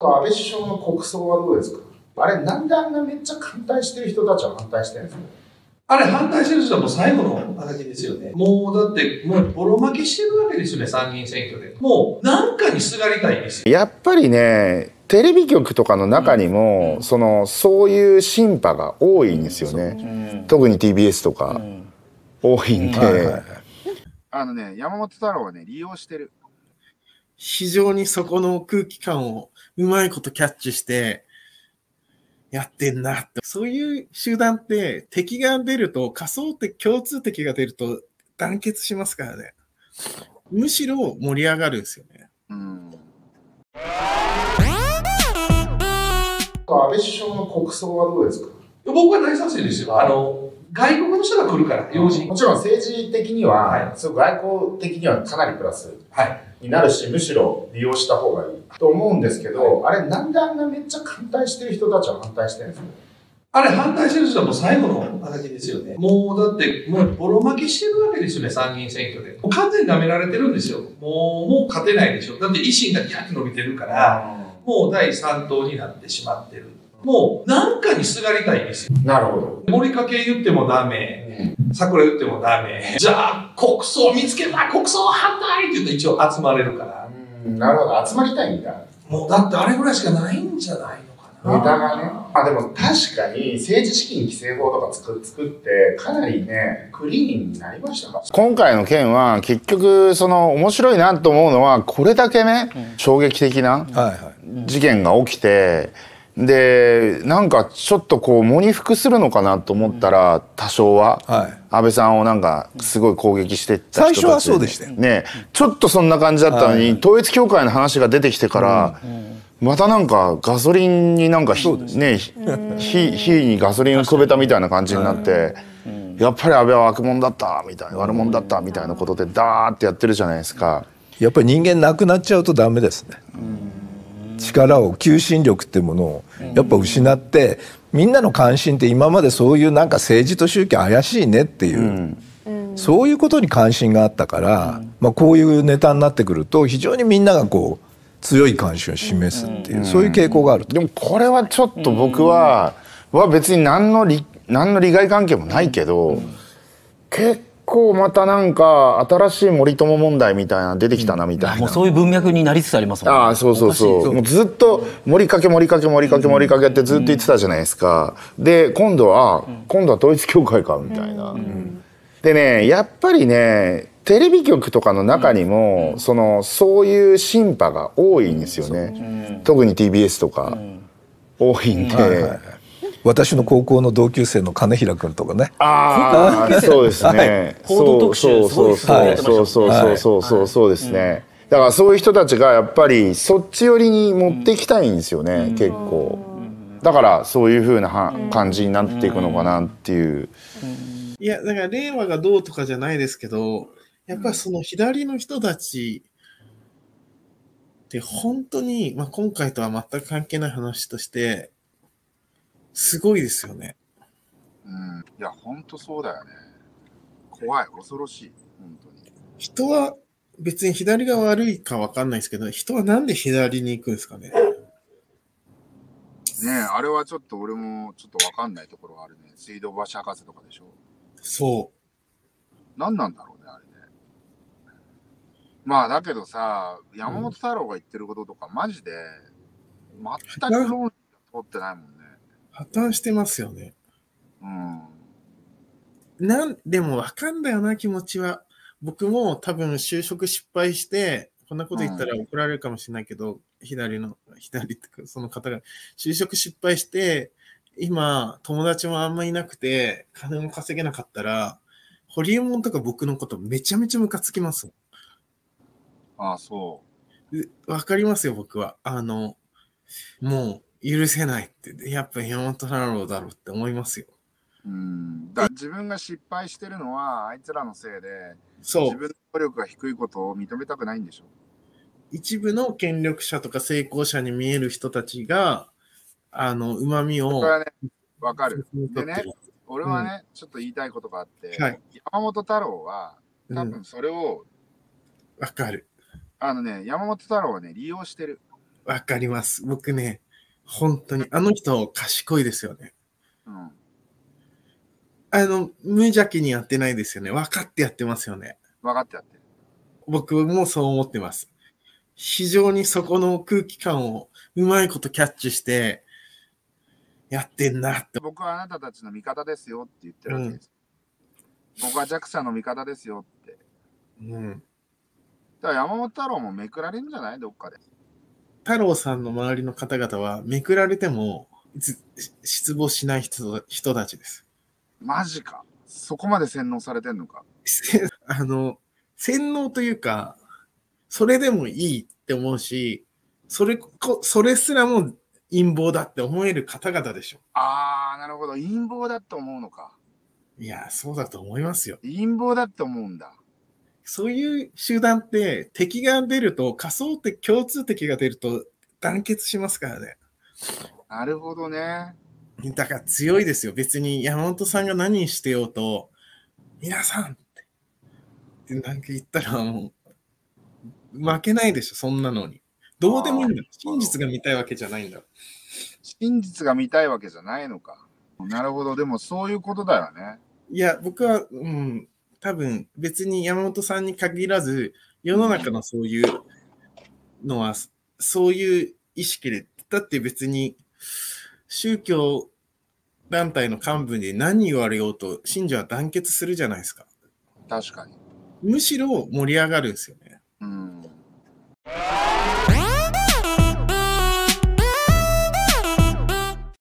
安倍首相の国葬はどうですか？あれ、なんであんなめっちゃ反対してる人たちは反対してるんですか？あれ反対してる人はもう最後の形ですよね。もうだって、もうボロ負けしてるわけですよね、参議院選挙で。もうなんかにすがりたいんですよ。やっぱりねテレビ局とかの中にも、そのそういう審判が多いんですよね、特に TBS とか、多いんで、あのね、山本太郎はね、利用してる。非常にそこの空気感をうまいことキャッチして、やってんなって。そういう集団って敵が出ると、仮想的、共通敵が出ると団結しますからね。むしろ盛り上がるんですよね。うん。安倍首相の国葬はどうですか？僕は大賛成ですよ。あの、外国の人が来るから、要人。もちろん政治的には、はいそう外交的にはかなりプラスはい。になるし、むしろ利用した方がいいと思うんですけど、あれ、なんであんなめっちゃ反対してる人たちは反対してるんですか？あれ反対してる人はもう最後の形ですよね。もうだって、もうボロ負けしてるわけですよね、参議院選挙で。もう完全に舐められてるんですよ。もう、もう勝てないでしょ。だって維新がギャッと伸びてるから、もう第3党になってしまってる。もう、なんかにすがりたいんですよ。なるほど。森かけ言ってもダメ。桜言ってもダメ。じゃあ、国葬見つけた国葬反対って言って一応集まれるから。うんなるほど。集まりたいんだ。もうだってあれぐらいしかないんじゃないのかな。ネタがね。あ、でも確かに政治資金規正法とか作作って、かなりね、クリーンになりましたか今回の件は結局その面白いなと思うのはこれだけね、衝撃的なはいはい。事件が起きてでなんかちょっとこう喪に服するのかなと思ったら多少は、はい。安倍さんをなんかすごい攻撃してった人たち最初はそうでしたよね。ちょっとそんな感じだったのに、統一教会の話が出てきてから、またなんかガソリンになんかひね。ひ火火にガソリンをくべたみたいな感じになって、やっぱり安倍は悪者だったみたいな悪者だったみたいなことでダーってやってるじゃないですか。やっぱり人間なくなっちゃうとダメですね。力を求心力っていうものをやっぱ失ってみんなの関心って今までそういうなんか政治と宗教怪しいねっていう、そういうことに関心があったから、まあ、こういうネタになってくると非常にみんながこう強い関心を示すっていう、そういう傾向があると。でもこれはちょっと僕は、は別に何の利何の利害関係もないけど、結構またなんか新しい森友問題みたいなの出てきたなみたいな。もうそういう文脈になりつつありますもんね。ああそうそうそう。もうずっと盛りかけ盛りかけ盛りかけ盛りかけってずっと言ってたじゃないですか、で今度は、今度は統一教会かみたいな、でねやっぱりねテレビ局とかの中にも、そのそういう審判が多いんですよね、特に TBS とか、多いんで、私の高校の同級生の金平君とかね。ああそうですね、報道特集そうそうすごいですね。そうそうそうそうそうそうですね、だからそういう人たちがやっぱりそっち寄りに持っていきたいんですよね、結構。だからそういう風なは感じになっていくのかなっていう、いや、だから令和がどうとかじゃないですけど、やっぱりその左の人たちって本当に、まあ、今回とは全く関係ない話として、すごいですよね。うん。いや、ほんとそうだよね。怖い、恐ろしい。本当に。人は別に左が悪いかわかんないですけど、人はなんで左に行くんですかね。ねえ、あれはちょっと俺もちょっとわかんないところがあるね。水道橋博士とかでしょ。そ何なんだろうね、あれね。まあ、だけどさ、山本太郎が言ってることとか、マジで、全く論理が通ってないもんね。う。破綻してますよね。うん。なん、でもわかんだよな、気持ちは。僕も多分就職失敗して、こんなこと言ったら怒られるかもしれないけど、左の、左ってか、その方が就職失敗して、今、友達もあんまいなくて、金も稼げなかったら、ホリエモンとか僕のことめちゃめちゃムカつきますああ、そうわかりますよ、僕は。あの、もう許せないって、やっぱ山本太郎だろうって思いますよ。う。うん。だ自分が失敗してるのは、あいつらのせいで、そう。自分の能力が低いことを認めたくないんでしょ？一部の権力者とか成功者に見える人たちが、あの、旨味をこれはね、わかる。でね俺はね、ちょっと言いたいことがあって、はい山本太郎は、多うん分それを、わかる。あのね、山本太郎はね、利用してる。わかります。僕ね、本当に、あの人賢いですよね。うん。あの、無邪気にやってないですよね。分かってやってますよね。分かってやってる。僕もそう思ってます。非常にそこの空気感をうまいことキャッチして、やってんなって。僕はあなたたちの味方ですよって言ってるわけです。僕は弱者の味方ですよって。うん。だから山本太郎もめくられるんじゃない？どっかで。太郎さんの周りの方々は、めくられても、ず失望しない人人たちです。マジか。そこまで洗脳されてんのか。せ あの、洗脳というか、それでもいいって思うし、それこ、それすらも陰謀だって思える方々でしょ。あー、なるほど。陰謀だって思うのか。いや、そうだと思いますよ。陰謀だって思うんだ。そういう集団って敵が出ると、仮想的、共通敵が出ると団結しますからね。なるほどね。だから強いですよ。別に山本さんが何してようと、皆さんって、なんか言ったらもう、負けないでしょ、そんなのに。どうでもいいんだ。真実が見たいわけじゃないんだ。真実が見たいわけじゃないのか。なるほど。でもそういうことだよね。いや、僕は、うん、多分別に山本さんに限らず、世の中のそういうのは、そういう意識で、だって別に宗教団体の幹部で何言われようと信者は団結するじゃないですか。確かに。むしろ盛り上がるんですよね。うん。